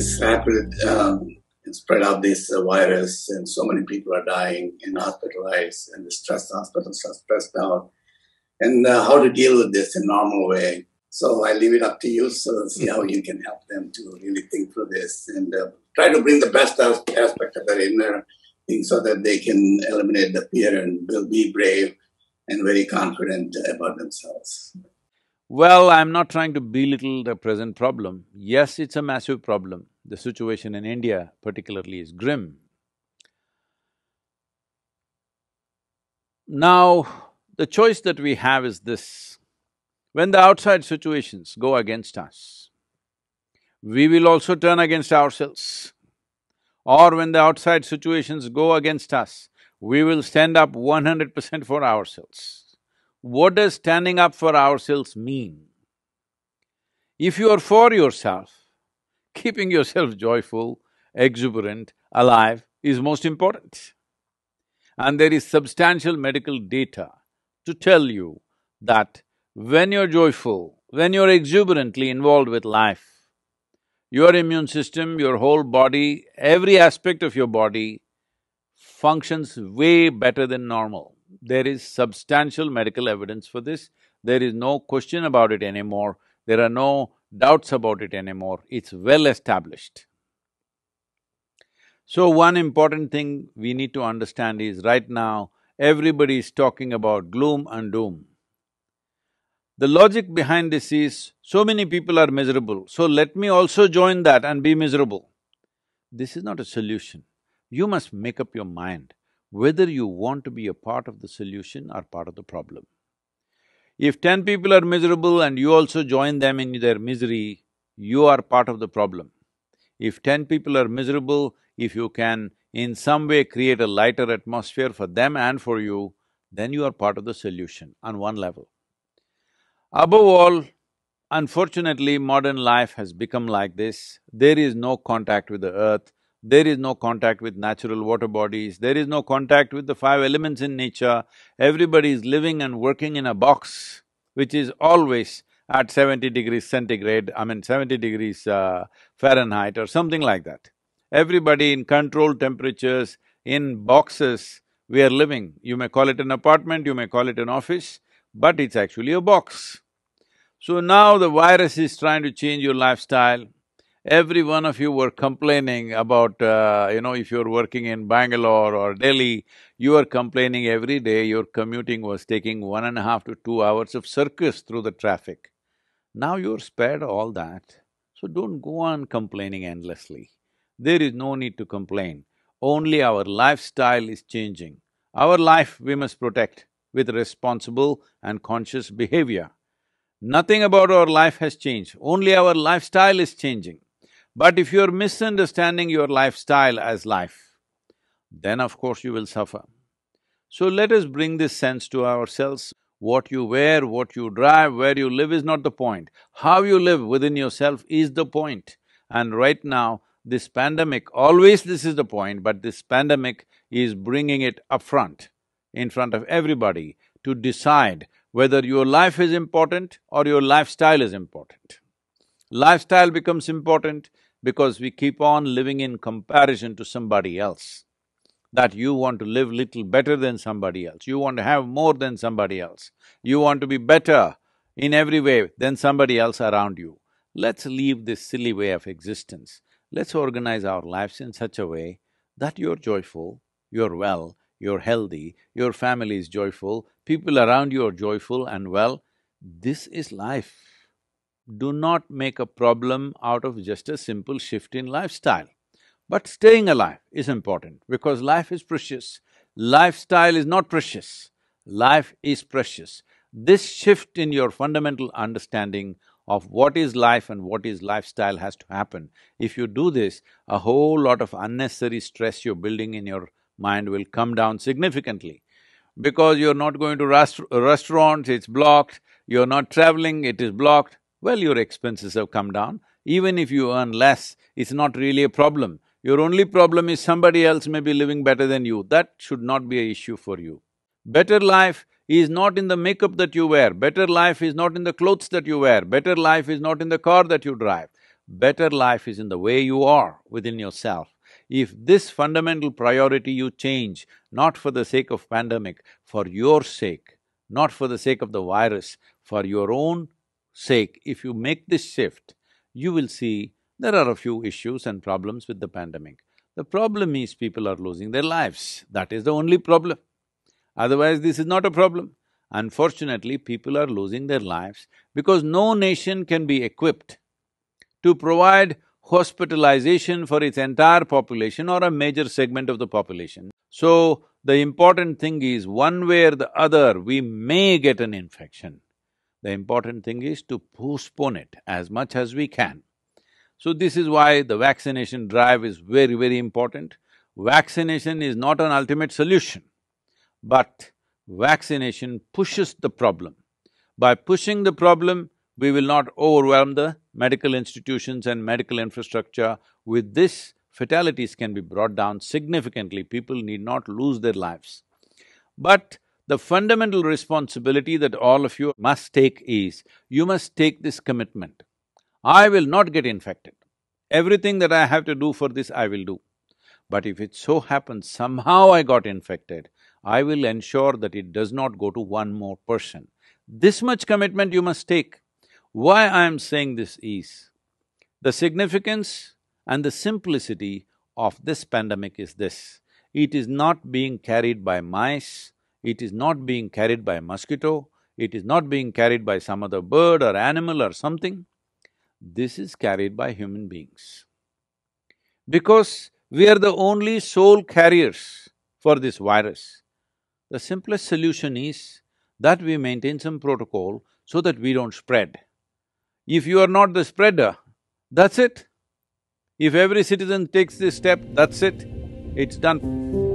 this rapid um, spread of this uh, virus, and so many people are dying and hospitalized, and the stress hospitals are stressed out, and uh, how to deal with this in normal way. So I leave it up to you. So see how you can help them to really think through this and uh, try to bring the best aspect of their inner thing so that they can eliminate the fear and be brave and very confident about themselves. Well, I'm not trying to belittle the present problem. Yes, it's a massive problem. The situation in India particularly is grim. Now, the choice that we have is this. When the outside situations go against us, we will also turn against ourselves. Or when the outside situations go against us, we will stand up one hundred percent for ourselves. What does standing up for ourselves mean? If you are for yourself, keeping yourself joyful, exuberant, alive is most important. And there is substantial medical data to tell you that when you're joyful, when you're exuberantly involved with life, your immune system, your whole body, every aspect of your body functions way better than normal. There is substantial medical evidence for this. There is no question about it anymore. There are no doubts about it anymore. It's well established. So one important thing we need to understand is right now, everybody is talking about gloom and doom. The logic behind this is, so many people are miserable, so let me also join that and be miserable. This is not a solution. You must make up your mind whether you want to be a part of the solution or part of the problem. If ten people are miserable and you also join them in their misery, you are part of the problem. If ten people are miserable, if you can in some way create a lighter atmosphere for them and for you, then you are part of the solution on one level. Above all, unfortunately, modern life has become like this. There is no contact with the earth, there is no contact with natural water bodies, there is no contact with the five elements in nature, everybody is living and working in a box which is always at seventy degrees centigrade, I mean seventy degrees uh, Fahrenheit or something like that. Everybody in controlled temperatures, in boxes, we are living. You may call it an apartment, you may call it an office, but it's actually a box. So now the virus is trying to change your lifestyle, every one of you were complaining about, uh, you know, if you're working in Bangalore or Delhi, you are complaining every day your commuting was taking one and a half to two hours of circus through the traffic. Now you're spared all that, so don't go on complaining endlessly. There is no need to complain, only our lifestyle is changing. Our life we must protect with responsible and conscious behavior. Nothing about our life has changed, only our lifestyle is changing. But if you're misunderstanding your lifestyle as life, then of course you will suffer. So let us bring this sense to ourselves. What you wear, what you drive, where you live is not the point. How you live within yourself is the point. And right now, this pandemic, always this is the point, but this pandemic is bringing it up front, in front of everybody, to decide whether your life is important or your lifestyle is important. Lifestyle becomes important because we keep on living in comparison to somebody else. That you want to live little better than somebody else, you want to have more than somebody else, you want to be better in every way than somebody else around you. Let's leave this silly way of existence. Let's organize our lives in such a way that you're joyful, you're well, you're healthy, your family is joyful, people around you are joyful and well. This is life do not make a problem out of just a simple shift in lifestyle. But staying alive is important because life is precious. Lifestyle is not precious, life is precious. This shift in your fundamental understanding of what is life and what is lifestyle has to happen. If you do this, a whole lot of unnecessary stress you're building in your mind will come down significantly. Because you're not going to rest restaurants, it's blocked, you're not traveling, it is blocked, well, your expenses have come down. Even if you earn less, it's not really a problem. Your only problem is somebody else may be living better than you. That should not be a issue for you. Better life is not in the makeup that you wear, better life is not in the clothes that you wear, better life is not in the car that you drive. better life is in the way you are within yourself. If this fundamental priority you change, not for the sake of pandemic, for your sake, not for the sake of the virus, for your own sake, if you make this shift, you will see there are a few issues and problems with the pandemic. The problem is people are losing their lives, that is the only problem. Otherwise, this is not a problem. Unfortunately, people are losing their lives because no nation can be equipped to provide hospitalization for its entire population or a major segment of the population. So, the important thing is, one way or the other, we may get an infection. The important thing is to postpone it as much as we can. So this is why the vaccination drive is very, very important. Vaccination is not an ultimate solution, but vaccination pushes the problem. By pushing the problem, we will not overwhelm the medical institutions and medical infrastructure. With this, fatalities can be brought down significantly, people need not lose their lives. But the fundamental responsibility that all of you must take is, you must take this commitment. I will not get infected. Everything that I have to do for this, I will do. But if it so happens somehow I got infected, I will ensure that it does not go to one more person. This much commitment you must take. Why I am saying this is, the significance and the simplicity of this pandemic is this. It is not being carried by mice, it is not being carried by mosquito, it is not being carried by some other bird or animal or something. This is carried by human beings. Because we are the only sole carriers for this virus. The simplest solution is that we maintain some protocol so that we don't spread. If you are not the spreader, that's it. If every citizen takes this step, that's it, it's done.